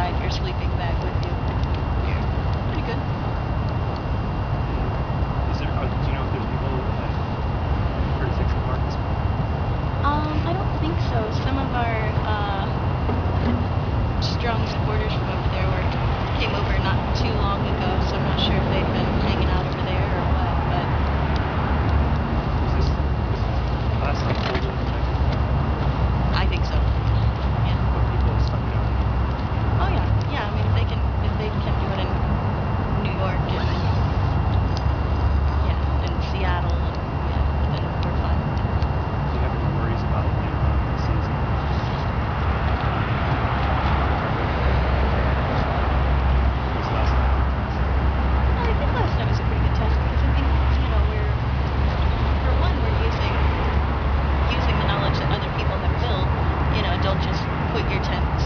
inside your sleeping bag with you. Yeah. Pretty good. Is there, do you know if there's people at 36 Park this? Um, I don't think so. Some of our, uh, put your tent